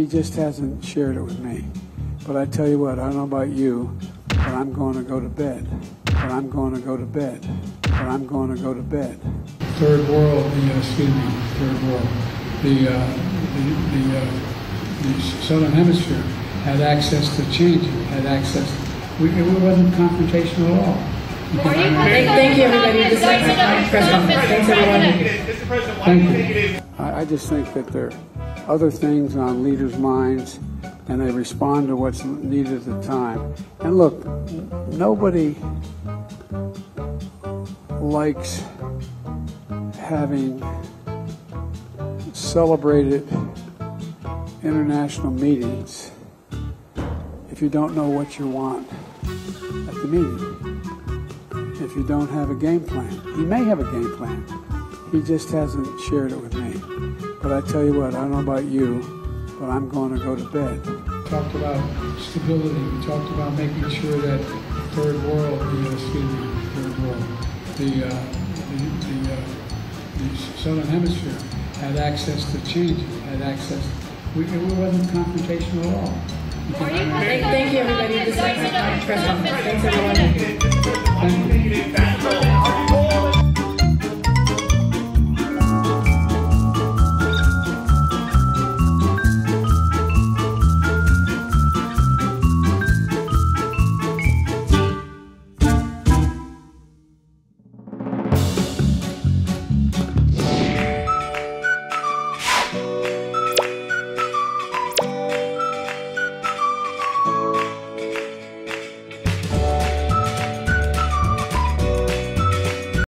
He just hasn't shared it with me. But I tell you what, I don't know about you, but I'm going to go to bed. But I'm going to go to bed. But I'm going to go to bed. Third world, the, uh, excuse me, third world, the, uh, the, the, uh, the southern hemisphere had access to changing, had access. We, it wasn't confrontational at all. Are Thank, thank you, everybody. This is Madam President. Thanks, everyone. Mr. President, why do you think it Thank you. I, I just think that there are other things on leaders' minds, and they respond to what's needed at the time. And look, nobody likes having celebrated international meetings if you don't know what you want at the meeting if you don't have a game plan. He may have a game plan. He just hasn't shared it with me. But I tell you what, I don't know about you, but I'm going to go to bed. Talked about stability. We talked about making sure that third world, the, excuse me, third world, the, uh, the, the, uh, the southern hemisphere had access to change, had access. We, it wasn't confrontational at all. Are you Thank, thank you, everybody. This is Madam President. Thanks, everyone. Thank you. That's all.